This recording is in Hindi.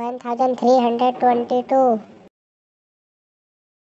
one thousand three hundred twenty two